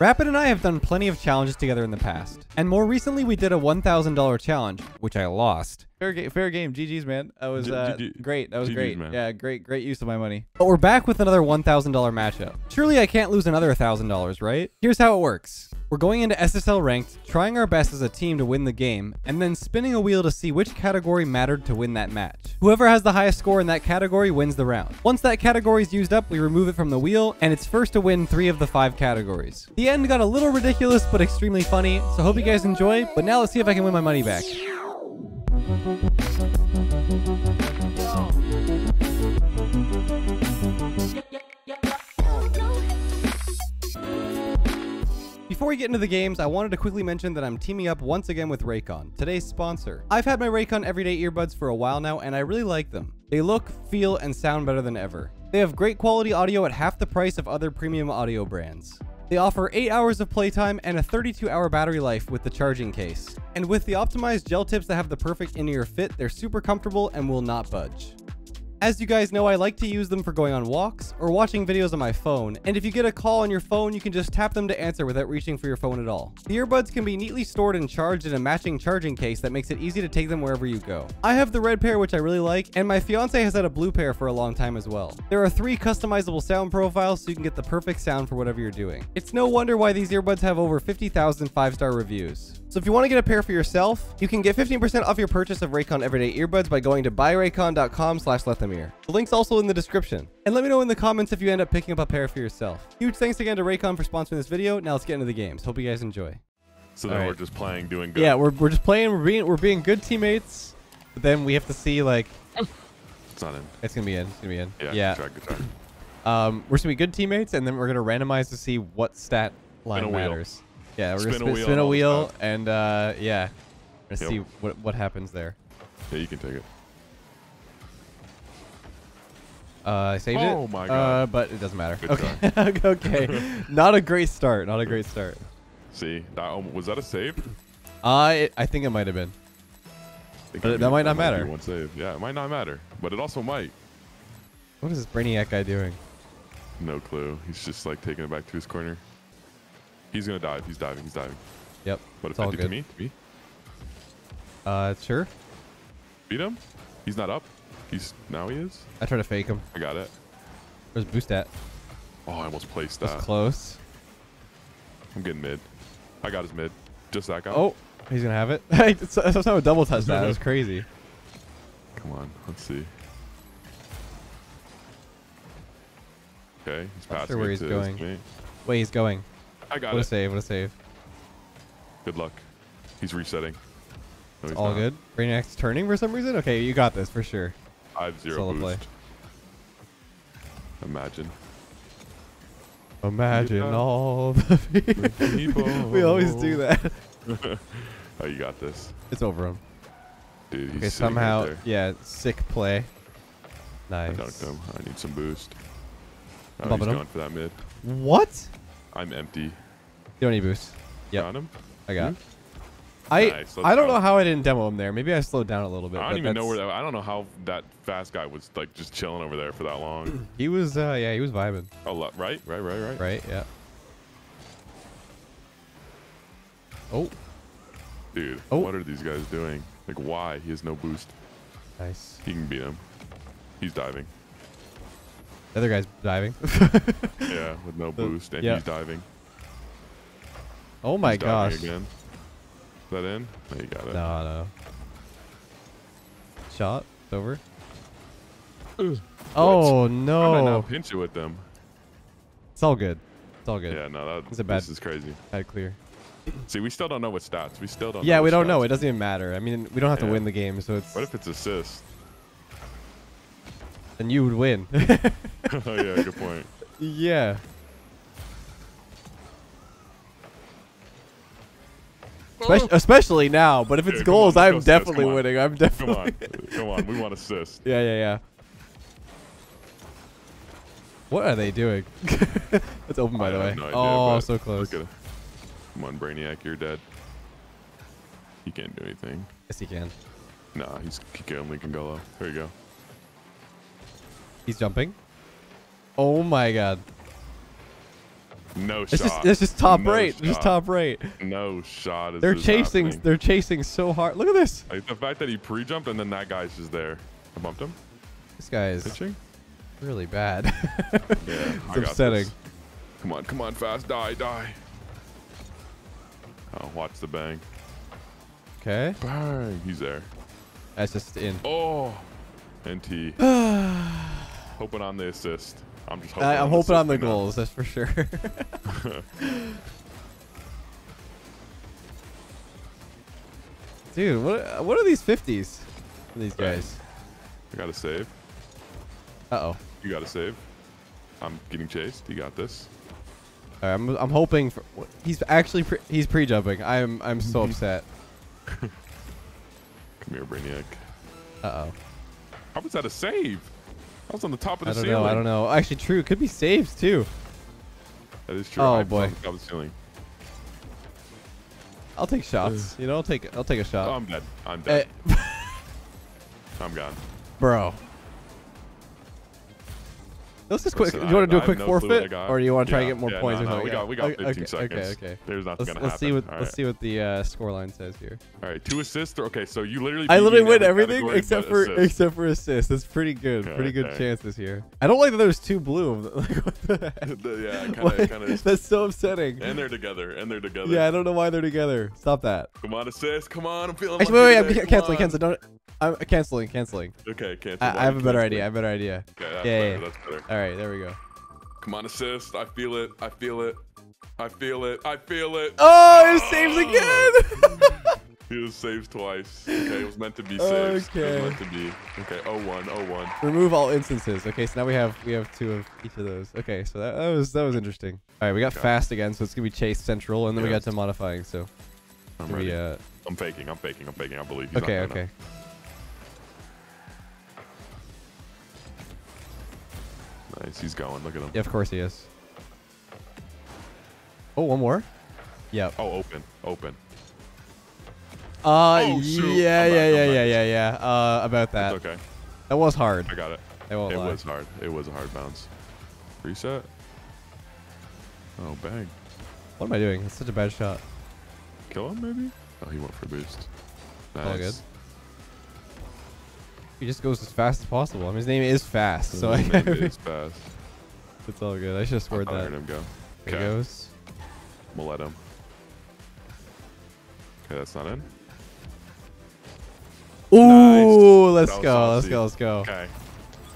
Rapid and I have done plenty of challenges together in the past, and more recently we did a $1,000 challenge, which I lost. Fair, ga- fair game. GG's, man. That was uh, great. That was GG's, great. man. Yeah, great, great use of my money. But we're back with another $1,000 matchup. Surely I can't lose another $1,000, right? Here's how it works. We're going into SSL ranked, trying our best as a team to win the game, and then spinning a wheel to see which category mattered to win that match. Whoever has the highest score in that category wins the round. Once that category is used up, we remove it from the wheel, and it's first to win three of the five categories. The end got a little ridiculous, but extremely funny, so hope you guys enjoy, but now let's see if I can win my money back. Before we get into the games, I wanted to quickly mention that I'm teaming up once again with Raycon, today's sponsor. I've had my Raycon everyday earbuds for a while now, and I really like them. They look, feel, and sound better than ever. They have great quality audio at half the price of other premium audio brands. They offer 8 hours of playtime and a 32 hour battery life with the charging case. And with the optimized gel tips that have the perfect in-ear fit, they're super comfortable and will not budge. As you guys know, I like to use them for going on walks or watching videos on my phone, and if you get a call on your phone, you can just tap them to answer without reaching for your phone at all. The earbuds can be neatly stored and charged in a matching charging case that makes it easy to take them wherever you go. I have the red pair, which I really like, and my fiance has had a blue pair for a long time as well. There are three customizable sound profiles so you can get the perfect sound for whatever you're doing. It's no wonder why these earbuds have over 50,000 five-star reviews. So if you want to get a pair for yourself, you can get 15% off your purchase of Raycon Everyday Earbuds by going to buyraycon.com slash lethamyr. The link's also in the description. And let me know in the comments if you end up picking up a pair for yourself. Huge thanks again to Raycon for sponsoring this video. Now let's get into the games. Hope you guys enjoy. So then Alright. we're just playing, doing good. Yeah, we're, we're just playing. We're being we're being good teammates. But then we have to see like It's not in. it's gonna be in. It's gonna be in. Yeah. Yeah. Good try, good try. Um, we're just gonna be good teammates, and then we're gonna randomize to see what stat line matters. wheel. Yeah, we're Spin gonna spin, wheel spin a wheel, and uh, yeah, let's Yep. see what what happens there. Yeah, you can take it. Uh, I saved it. Oh my Uh, God. but it doesn't matter. Good okay. okay. Not a great start. Not a great start. See, that, um, was that a save? I I think it might have been. Think But that might not be matter. One save. Yeah, it might not matter, but it also might. What is this brainiac guy doing? No clue. He's just like taking it back to his corner. He's gonna dive. He's diving. He's diving. Yep. What it's if I do to me? To me? Uh, sure. Beat him? He's not up. He's now he is. I try to fake him. I got it. Where's boost at? Oh, I almost placed that. That's that. close. I'm getting mid. I got his mid. Just that guy. Oh, he's gonna have it. That's not a double touch. That was crazy. Come on. Let's see. Okay, he's Not passing sure where he's going. Wait, he's going. I got What a it. save. What a save. Good luck. He's resetting. No, he's All not. good. Brainiac's turning for some reason. Okay, you got this for sure. I have zero Solo boost. play. Imagine. Imagine Yeah. all the people. we always do that. Oh, you got this, It's over him. dude. He's Okay, sitting right somehow, there. yeah, sick play. I Nice. dunked him. I need some boost. Oh, Bumping he's him. going for that mid. What? I'm empty. You don't need boost. Yep, Got him. I got. Mhm. I Nice, I don't go. know how I didn't demo him there. Maybe I slowed down a little bit. I don't even know where that. I don't know how that fast guy was like just chilling over there for that long. he was. Uh, yeah, he was vibing. oh, right, right, right, right. Right. Yeah. Oh, Dude, Oh. what are these guys doing? Like, why? He has no boost. nice. He can beat him. He's diving. The other guy's diving. Yeah, with no The- boost, and yeah. he's diving. oh my He's gosh. Again. Is that in? No, you got it. No, no. Shot. It's over. Oh How did I no. not pinch it with them? It's all good. It's all good. Yeah, no, that, It's a bad- this is crazy. Had clear. See, we still don't know what stats. We still don't. Yeah, know we don't know. It doesn't even matter. I mean, we don't have to win the game, so it's. What if it's assist? Then you would win. oh yeah, good point. yeah. Especially, especially now, but if it's Yeah, come on, goals, I'm go, definitely winning. I'm Come definitely. on, come on. We want assist. Yeah, yeah, yeah. What are they doing? it's open, by I the way. no idea, oh, so close. Look at. Come on, Brainiac, you're dead. He can't do anything. Yes, he can. Nah, he's he can only can go low. There you go. He's jumping. Oh my god. No It's just shot. it's just top No right. It's just shot. top right. No shot. Is They're chasing. happening. They're chasing so hard. Look at this. Like, the fact that he pre-jumped and then that guy's just there. I bumped him. This guy is Pitching. really bad. Yeah. it's I got upsetting. this. Come on, come on, fast, die, die. Oh, watch the bang. Okay, Bang. He's there. that's just in. Oh. NT. hoping on the assist. I'm just hoping. I, I'm on hoping on the now. goals. That's for sure. Dude, what what are these fifties? These guys. I got to save. Uh oh. You got to save. I'm getting chased. You got this. I'm I'm hoping for. He's actually pre, he's pre jumping. I'm I'm so upset. Come here, Brainiac. Uh oh. How was that a save? I was on the top of the I don't ceiling. know. I don't know. Actually, true. It could be saves too. That is true. Oh, I was boy. on the top of the ceiling. I'll take shots. You know, I'll take I'll take a Oh, shot. I'm dead. I'm Eh, dead. I'm gone. bro. Let's just quick. Listen, do you want to do a quick no clue what I forfeit, or do you want to try Yeah, to get more yeah, points no, or something? we got we got Okay, 15 okay, seconds. Okay, okay. There's nothing Let's, gonna let's happen. see what All let's see what the uh, score line says here. All right, two assists. Okay, so you literally. I literally win every everything except for assists. except for assists. That's pretty good. Okay, pretty good okay. chances here. I don't like that there's two blue. Like, what the heck? Yeah, kind of. That's so upsetting. And they're together. And they're together. Yeah, I don't know why they're together. Stop that. Come on, assist. Come on, I'm feeling. Actually, wait, wait, today, I'm canceling, on. canceling. Don't. I'm canceling, canceling. Okay, cancel. I, I have a better idea. I have a better idea. Okay, that's Yeah, better. yeah. That's better. All right, there we go. Come on, assist. I feel it. I feel it. I feel it. I feel it. Oh, it saves again. He was saved twice. Okay, it was meant to be saved. It Okay. was meant to be. Okay, 0-1, 0-1. Remove all instances. Okay, so now we have we have two of each of those. Okay, so that, that was that was interesting. All right, we got Okay. fast again, so it's gonna be chase central, and then we got to modifying. So I'm we uh I'm faking. I'm faking. I'm faking. I believe. He's not okay gonna- Nice. He's going. Look at him. Yeah, of course he is. Oh, one more. Yeah. Oh, open. Open. Uh, Oh, yeah, yeah, back, yeah, yeah, yeah, yeah. Uh, about that. It's okay. That was hard. I got it. I won't It lie. was hard. It was a hard bounce. Reset. Oh, bang. What am I doing? It's such a bad shot. Kill him, maybe? Oh, he went for boost. Nice. All good. He just goes as fast as possible. I mean, his name is fast, so I, His name is fast. it's all good. I should have scored I that. heard him go. There Okay. he goes. We'll let him. Okay, that's not in. Ooh, let's That was go, let's go, let's go. Okay.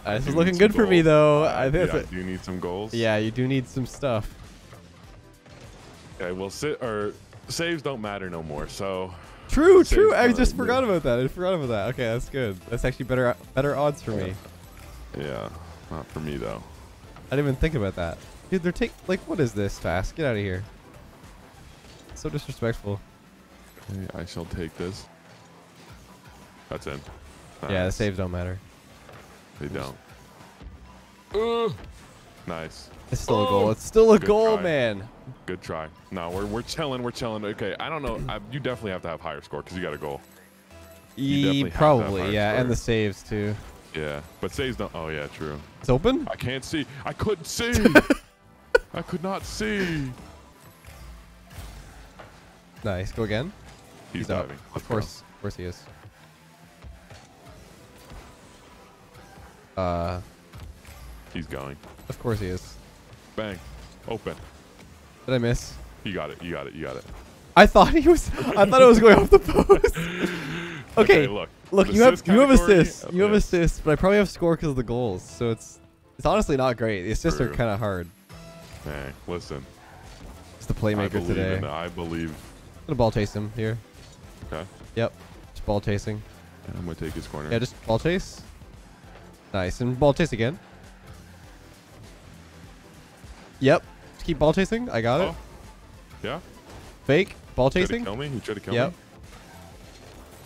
Uh, this is looking good for me though. Uh, I think yeah, you need some goals? yeah, you do need some stuff. Okay, well, sit or saves don't matter no more. So True, Saves true. I just good. forgot about that. I forgot about that. Okay, that's good. That's actually better better odds for me. yeah, not for me though. I didn't even think about that. Dude, they're take like what is this fast? Get out of here. So disrespectful. Okay, I shall take this. That's in. Yeah, the saves don't matter. They don't. Uh, nice. It's still a Oh, goal. It's still a good goal, try. man. Good try. No, we're we're chilling. We're chilling. Okay, I don't know. I, you definitely have to have higher score because you got a goal. E, have have probably, yeah, and the saves too. Yeah, but saves don't. Oh yeah, true. It's open. I can't see. I couldn't see. I could not see. Nice. Go again. He's, out. diving. Of Let's go. course, of course he is. Uh, He's going. of course he is. Bang. Open. Did I miss? You got it. You got it. You got it. I thought he was. I thought it was going off the post. Okay, look. Look, you have you have assists. You have assists, but I probably have score because of the goals. So it's it's honestly not great. The assists are kind of hard. Hey, listen. It's the playmaker believe today. in. I believe. I'm gonna ball chase him here. Okay. Yep, just ball chasing. I'm gonna take his corner. Yeah, just ball chase. Nice, and ball chase again. Yep, just keep ball chasing. I got it. Oh. Yeah. Fake ball Tried to chasing. kill me. He tried to kill Yep. me.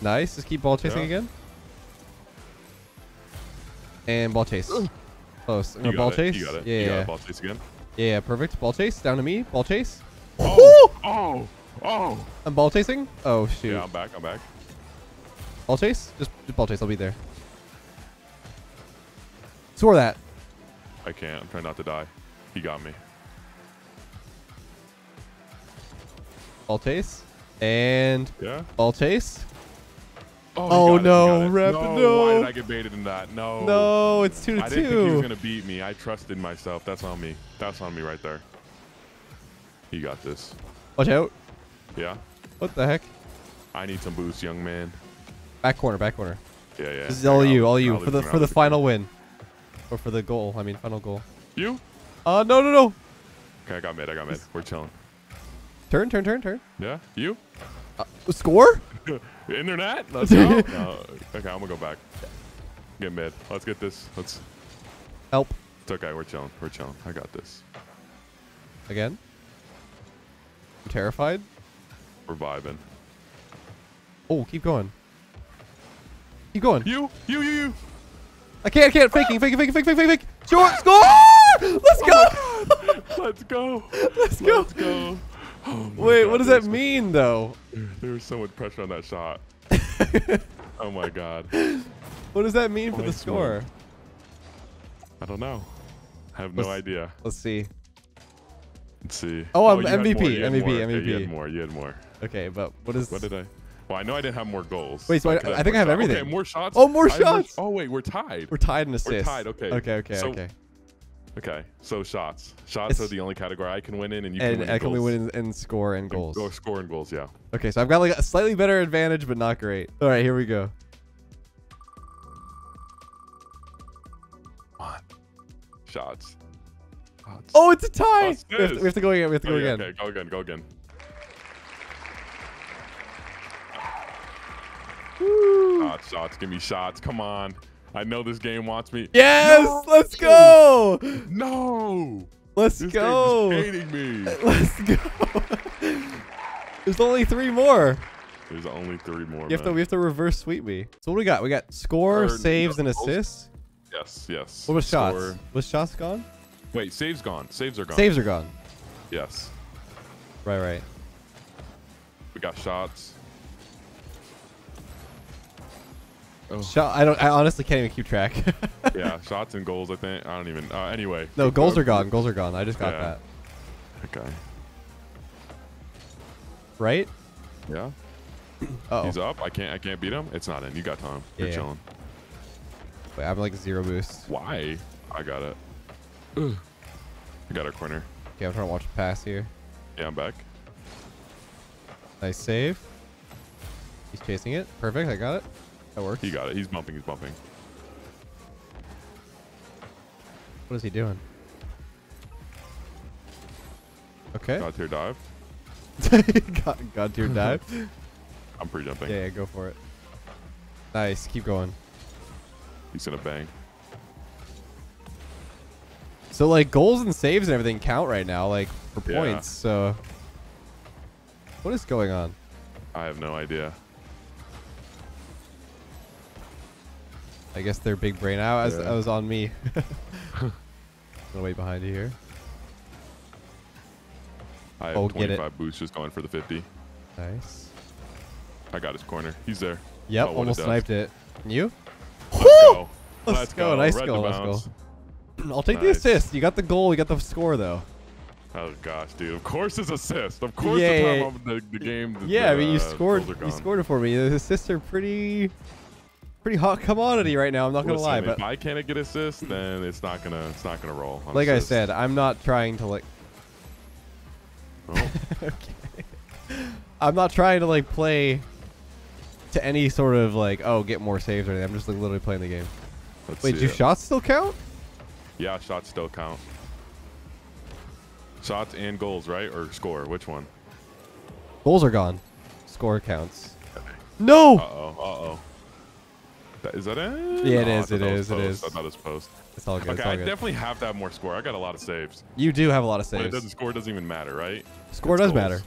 Nice, just keep ball chasing Yeah. again. And ball chase. Close. You ball got it. chase. You got it. Yeah, you got it. Ball chase again. yeah, yeah. Perfect. Ball chase down to me. Ball chase. Oh. Oh. Oh. I'm ball chasing. Oh shoot. Yeah, I'm back. I'm back. Ball chase? Just, just ball chase. I'll be there. Score that. I can't. I'm trying not to die. He got me. Ball chase. And Yeah. ball chase. Oh, Oh, you got it, you no. Rep, no. no. Why did I get baited in that? No. No, it's two to I didn't think he was gonna beat me. I trusted myself. That's on me. That's on me right there. You got this. Watch out. Yeah. What the heck? I need some boost, young man. Back corner, back corner. Yeah, yeah. This is all I'll- you, all I'll you for the for the final win, or for the goal. I mean, final goal. You? Uh, no, no, no. Okay, I got mid. I got mid. We're chilling. Turn, turn, turn, turn. Yeah. You? Uh, score? Internet? Let's go. no. Okay, I'm gonna go back. Get mid. Let's get this. Let's. Help It's okay. We're chilling. We're chilling. I got this. again. I'm terrified. We're vibing. Oh, keep going. Keep going. You? You? You? You? I can't, I can't. Faking, faking, faking, faking, faking, faking. Short score. Let's Oh go. Let's go. Let's go. Let's go. Oh Wait, God, what does that mean though? There was so much pressure on that shot. oh my god. What does that mean for oh the score? man. I don't know. I have no Let's- idea. Let's see. Let's see. Oh, I'm oh, had MVP, more, had MVP. Okay, you had more. You had more. Okay, but what is? What did I? Well, I know I didn't have more goals. Wait, so I- could I think I have more shots. everything. Okay, more shots. Oh, more I shots. oh wait, we're tied. We're tied in assists. tied, okay. Okay, okay, So- okay. Okay, so shots. Shots It's- are the only category I can win in, and you And can win I can only goals. win in, in score and And goals. Go score and goals. Yeah. Okay, so I've got like a slightly better advantage, but not great. All right, here we go. Come on. Shots. Shots. Oh, it's a tie. Oh, Assist. We have, to, we have to go again. We have to Oh, go yeah, again. Okay, go again. Go again. Woo. Shots. Shots. Give me shots. Come on. I know this game wants me. Yes, No! let's go. No. Let's This go. hating me. Let's go. There's only three more. There's only three more. Have to we have to reverse sweep me. So what do we got? We got score, Or, saves, and no, assists. Yes. Yes. What was shots? Score. Was shots gone? Wait. Saves gone. Saves are gone. Saves are gone. Yes. Right, right. We got shots. Oh. Shot. I don't. I honestly can't even keep track. yeah, shots and goals. I think. I don't even. Uh, anyway. no, goals are gone. Goals are gone. I just got Yeah. that. Okay. Right? Yeah. Uh He's oh. up. I can't. I can't beat him. It's not in. You got time. You're yeah. chilling. Wait, I'm like zero boost. Why? I got it. Ugh. I got a corner. Okay, I'm trying to watch a pass here. Yeah, I'm back. Nice save. He's chasing it. Perfect. I got it. That works. He got it. He's bumping. He's bumping. What is he doing? Okay. Got tier dive. got, got to your dive. I'm pre jumping. yeah, yeah, go for it. Nice. Keep going. He's gonna bang. So like goals and saves and everything count right now, like for Yeah. points. So what is going on? I have no idea. I guess they're big brain. I was, Yeah. I was on me. I'm gonna wait behind you here. I have Oh, get it. 25 boosts just going for the 50. Nice. I got his corner. He's there. Yep, Oh, almost dust. sniped it. You? Let's go. Let's go. Nice Red goal, to nice goal. bounce. I'll take the assist. You got the goal. You got the score though. Oh gosh, dude. Of course it's assist. Of course Yeah, the time yeah, of the, the game. the- Yeah, I mean you uh, scored. You scored it for me. The assists are pretty, pretty hot commodity right now. I'm not gonna Listen, lie, if but I can't get assist, then it's not gonna it's not gonna roll. like I said, I'm not trying to like. Oh, okay. I'm not trying to like play to any sort of like oh get more saves or anything. I'm just like literally playing the game. let's Wait, do it. shots still count? Yeah, shots still count. Shots and goals, right? Or score? Which one? Goals are gone. Score counts. No. Uh oh. Uh oh. That, is that it? Yeah, it Oh, is, it that it is. I thought it was post. it's all good. Okay, all I good. definitely have to have more score. I got a lot of saves. you do have a lot of When it saves. doesn't score, it doesn't even matter, right? Score It's does goals. matter.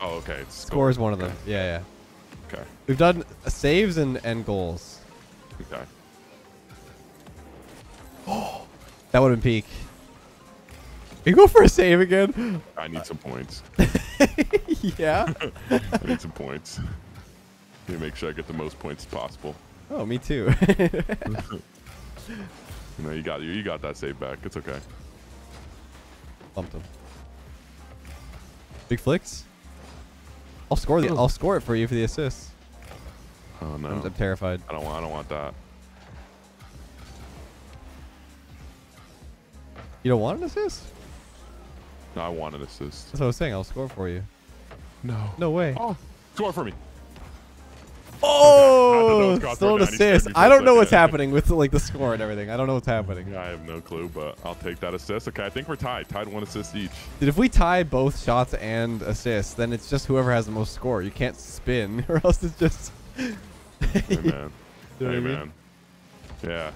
Oh, okay. It's Score is one of them. Okay. Yeah, yeah. Okay. We've done saves and and goals. Okay. Oh, That would have been peak. You go for a save again? I need some points. yeah. I need some points. Need to make sure I get the most points possible. Oh, me too. You know, you got you, you got that save back. It's okay. Bumped him. Big flicks. I'll score the. I'll score it for you for the assist. Oh no. I'm, I'm terrified. I don't want. I don't want that. You don't want an assist? No, I want an assist. That's what I was saying. I'll score for you. No. No way. Oh, score for me. Oh, still an Jordan, he scared assist. I don't know oh, what's happening with like the score and everything. I don't know what's happening. I have no clue, but I'll take that assist. Okay, I think we're tied. Tied one assist each. Dude, if we tie both shots and assists, then it's just whoever has the most score. You can't spin, or else it's just. Hey man. Hey mean? man. Yeah.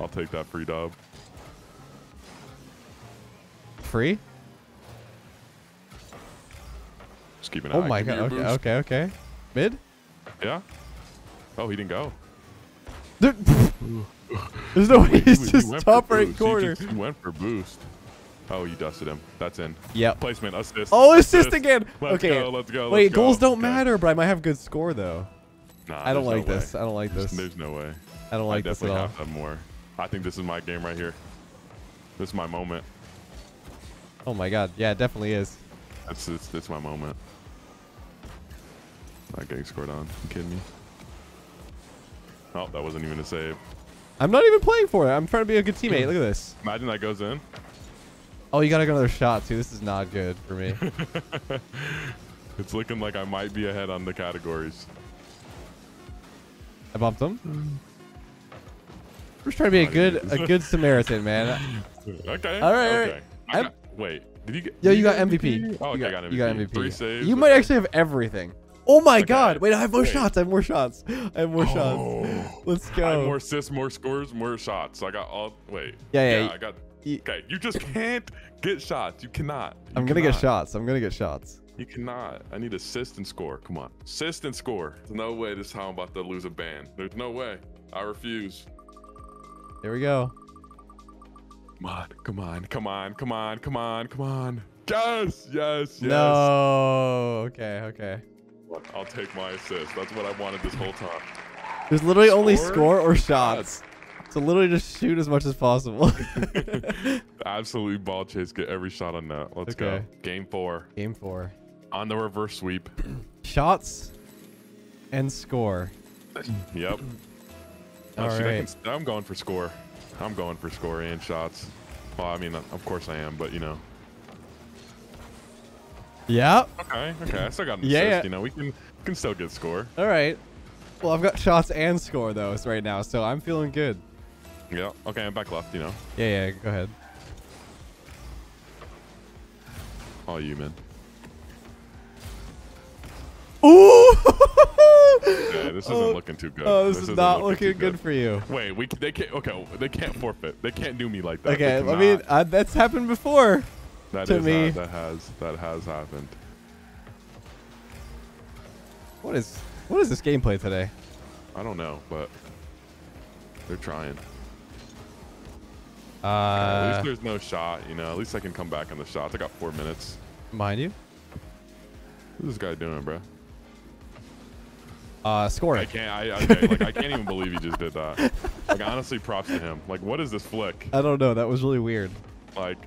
I'll take that free dub. Free? Just keep an Oh eye. my Give god. Okay, okay, okay. Mid? Yeah. Oh, he didn't go. Dude, There's no way he's he- he just went for top right boost. He corner. just went for boost. Oh, you dusted him. That's in. Yeah. Placement, assist. Oh, assist again. Let's okay. go, let's go. Wait, let's go. goals don't Okay. matter, but I might have good score though. Nah, I don't like no this. way. I don't like this. there's no way. I don't like I this at definitely all. have to have more. I think this is my game right here. This is my moment. Oh my god. Yeah, it definitely is. That's it's, it's my moment. Not getting scored on. You kidding me? Oh, that wasn't even a save. I'm not even playing for it. I'm trying to be a good teammate. Look at this. Imagine that goes in. Oh, you gotta go another shot too. This is not good for me. It's looking like I might be ahead on the categories. I bumped him. We're just trying to be a good a good Samaritan, man. Okay. All right, all right. Okay. I'm- got, wait, did you get? Yo, did you got get MVP. Oh, okay, you I got MVP. You got MVP. Three saves. You might actually have everything. Oh my Okay. god! Wait, I have more Wait. shots. I have more shots. I have more shots. Oh. Let's go. I have more assists, more scores, more shots. I got all. Wait. Yeah, yeah, y- I got. y- Okay, you just can't get shots. You cannot. You I'm gonna get shots. I'm gonna get shots. You cannot. I need assist and score. Come on. Assist and score. There's no way this is how I'm about to lose a ban. There's no way. I refuse. Here we go. Come on. Come on. Come on. Come on. Come on. Come on. Yes. Yes. Yes. No. Okay. Okay. I'll take my assist. That's what I wanted this whole time. There's literally only Score? score or shots. So literally just shoot as much as possible. Absolutely ball chase. Get every shot on that. Let's go. Game four. Game four. On the reverse sweep. Shots and score. Yep. All shit, I right. can- I'm going for score. I'm going for score and shots. Well, I mean, of course I am, but you know. Yeah. Okay, okay. I still got an Yeah, assist. yeah. You know, we can can still get score. All right. Well, I've got shots and score though right now, so I'm feeling good. Yeah. Okay, I'm back left. You know, Yeah. Yeah. Go ahead. all you man. Ooh. Yeah, this isn't Oh, looking too good. Oh, this, is isn't looking looking too good. for you. Wait, we they can't. Okay, they can't forfeit. They can't do me like that. Okay, I mean uh, that's happened before. That to is me- ha- that has that has happened. What is what is this gameplay today? I don't know, but they're trying. at Uh, least there's no shot. You know, at least I can come back on the shots. I got four minutes. mind you, What's this guy doing, bro? uh, scoring. I can't. I okay, like I can't even believe he just did that. Like honestly, props to him. Like, what is this flick? I don't know. That was really weird. Like,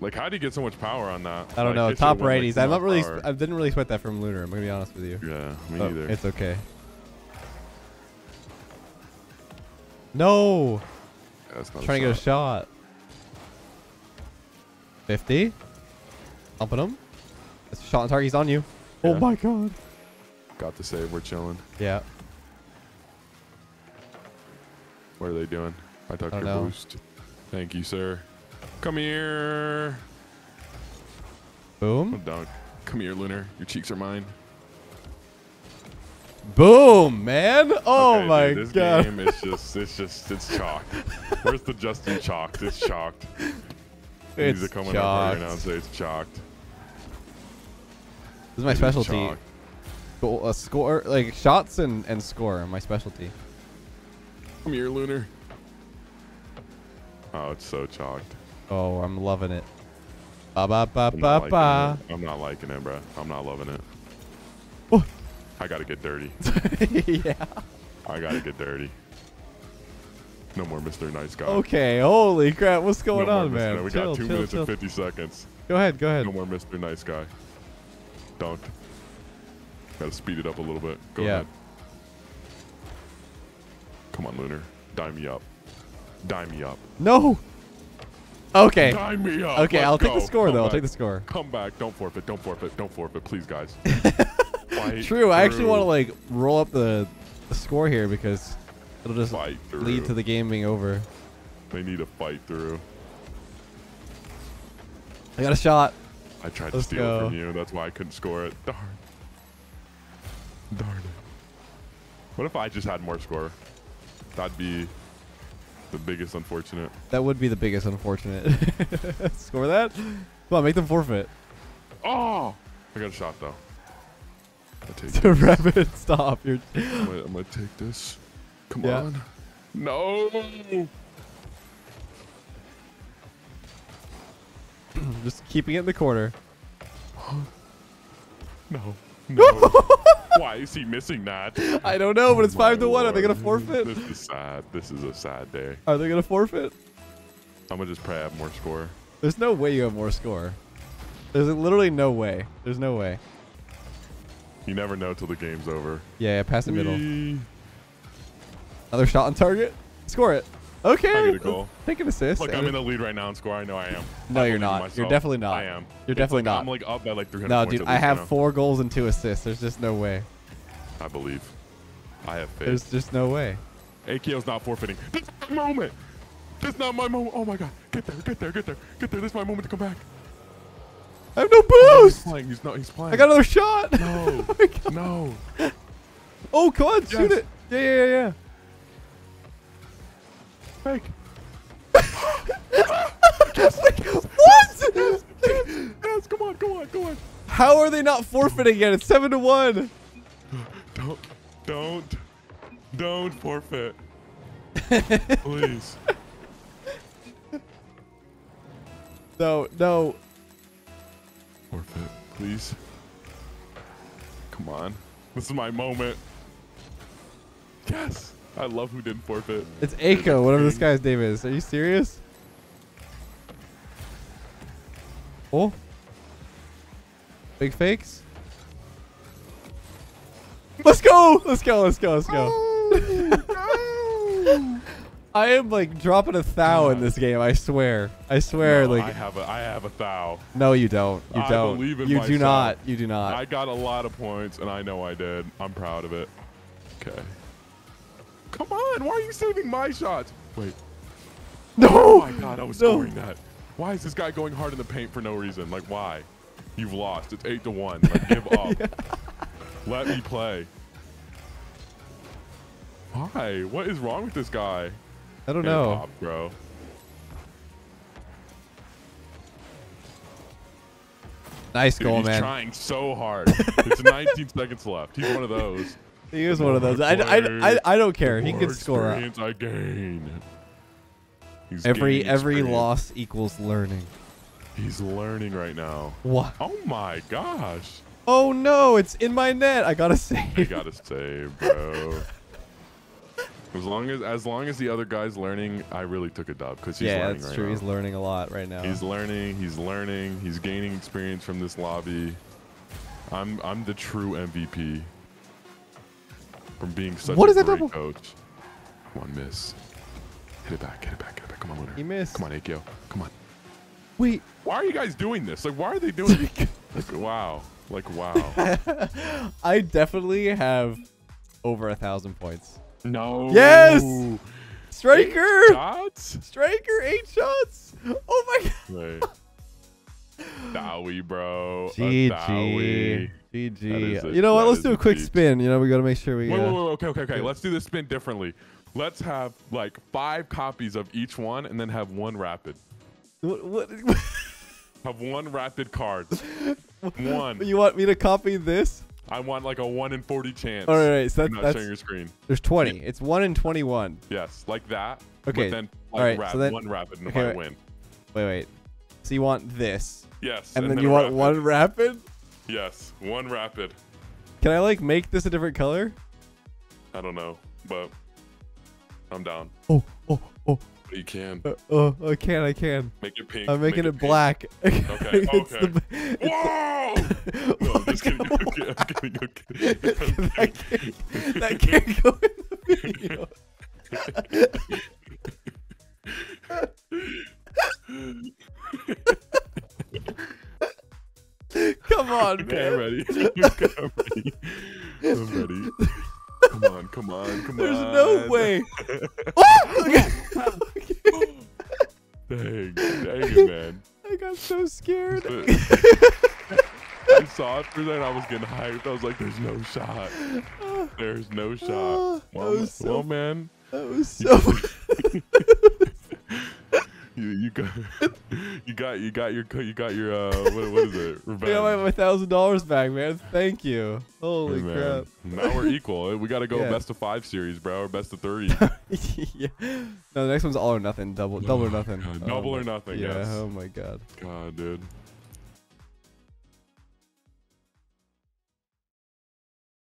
like how do you get so much power on that? I don't Like, know. Top went, like, righties. I'm not really. power. I didn't really sweat that from Lunar. I'm gonna be honest with you. Yeah, me But neither. It's okay. No. That's Trying to get a shot. shot. 50. Pumping him. It's a shot on target. He's on you. Oh my god. Got the save. We're chilling. Yeah. What are they doing? I took I your know. boost. Thank you, sir. Come here. Oh, Boom. Come here, Lunar. Your cheeks are mine. Boom, man. Oh Okay, my dude, this god. game is just, it's just, it's chalked. Where's the Justin chalked? It's chalked. It's to come in up right now and chalked. say it's chalked. This is my It is specialty. chalked. Goal, uh, score, like shots and, and score are my specialty. Come here, Lunar. Oh, it's so chalked. Oh, I'm loving it. Ba ba ba I'm ba not, liking ba. it. I'm not liking it, bro. I'm not loving it. Oh. I gotta get dirty. yeah. I gotta get dirty. No more Mr. Nice Guy. Okay. Holy crap. What's going no on, man? We chill, got two chill, minutes chill. and 50 seconds. Go ahead. Go ahead. No more Mr. Nice Guy. Don't. Gotta speed it up a little bit. Go Yeah. ahead. Come on, Lunar. Dime me up. Dime me up. No. Okay. Dime me up. Okay, Let's I'll take the score Come though. I'll take the score. Come back. Don't forfeit. Don't forfeit. Don't forfeit. Please, guys. True. I actually want to like roll up the, the score here because it'll just lead to the game being over. They need to fight through. I got a shot. I tried Let's to steal it from you. That's why I couldn't score it. Darn. Darn it. What if I just had more score? That'd be the biggest unfortunate. That would be the biggest unfortunate. score that. Come on, make them forfeit. Oh! I got a shot though. I'll take this. rapid stop. You're I'm gonna, I'm gonna take this. Come Yeah. on. No! just keeping it in the corner. No. No. Why is he missing that? I don't know, but it's Oh five my to one. Are they gonna forfeit? This is sad. This is a sad day. Are they gonna forfeit? I'm gonna just pray I have more score. There's no way you have more score. There's literally no way. There's no way. You never know till the game's over. Yeah, yeah pass the middle. Another shot on target. Score it. Okay. I get a goal. Take an assist. Look, I'm eh? in the lead right now in score. I know I am. No, I you're not. You're definitely not. I am. You're It's definitely like not. I'm like up by like 300 no, dude, I have four goals and two assists. There's just no way. I believe. I have faith. There's just no way. AKO's not forfeiting. This is my moment. This is not my moment. Oh my god. Get there, get there, get there, get there. This is my moment to come back. I have no Oh, he's boost. playing. He's not. He's playing. I got another shot. No. oh no. Oh, come on, shoot it. Yeah, yeah, yeah, Fake. yeah. what? Yes, come on, come on, come on. How are they not forfeiting yet? It's seven to one. Don't, don't, don't forfeit. Please. No, no. Forfeit, please. Come on. This is my moment. Yes. I love who didn't forfeit. It's Aiko, whatever this guy's name is. Are you serious? Oh. Big fakes. Let's go. Let's go. Let's go. Let's go. I am like dropping a thou in this game. I swear. I swear. No, like I have a I have a thou. no, you don't. You I don't. believe in you do not. You do not. I got a lot of points and I know I did. I'm proud of it. Okay. Come on, why are you saving my shots? Wait. no. Oh my god, I was No. scoring that. Why is this guy going hard in the paint for no reason? Like why? You've lost. It's eight to one. Like give up. Let me play. Why? What is wrong with this guy? I don't know. pop, bro. Nice Dude, goal, he's man. trying so hard. it's 19 seconds left. He's one of those. He is one of those. I I, I, I, don't care. He can score. experience I gain. He's Every every experience. loss equals learning. He's learning right now. What? Oh my gosh. Oh no! It's in my net. I gotta save. You save. gotta save, bro. As long as as long as the other guy's learning, I really took a dub because he's yeah, learning that's right true. now. He's learning a lot right now. He's learning. He's learning. He's gaining experience from this lobby. I'm I'm the true MVP from being such What a is that double? coach. Come on, miss. Hit it back. Hit it back. Hit it back. Come on, winner. He missed. Come on, Akio. Come on. Wait. Why are you guys doing this? Like, why are they doing? like, wow. Like, wow. I definitely have over a thousand points. no. Yes! Eight Striker! Shots. Striker, eight shots! Oh my god! Wait. Dowie, bro. GG. GG. You know what? Let's do a quick spin. You know, we gotta make sure we. Wait, uh, wait, wait, okay, okay, okay. Yeah. Let's do this spin differently. Let's have like five copies of each one, and then have one rapid. What, what, Have one rapid card. one. you want me to copy this? I want like a one in forty chance. All right, all so You're not that's- showing your screen. There's 20. It's one in 21. Yes, like that. Okay, But then like right, rap, so then- one rapid, and okay, I win, Wait, wait. So you want this, yes. and, then, a you want rapid. one rapid? Yes, one rapid. Can I like make this a different color? I don't know, but I'm down. Oh, oh, oh, But you can uh, oh! I can, I can. make it pink. I'm making it pink. black. Okay, okay. the- Whoa! no, I'm just kidding. okay. that, can't, that can't go in the video. Come on, Okay, I'm man. ready. I'm ready. I'm ready. Come on, come on, come There's on. There's no way. Oh! Dang, dang it, man. I got so scared. I saw it for then I was getting hyped. I was like, there's no shot. There's no shot. Ah, that Well, was so well man, That was so. You got you got you got your you got your uh what, what is it? I Revenge. got my, my thousand dollars back, man. Thank you. Holy Hey, crap. Now we're equal. We got to go Yeah. best of five series, bro, or best of three. yeah. No, the next one's all or nothing. Double, double or nothing. Oh double or my- nothing, Yeah. yes. Oh my god. God, dude.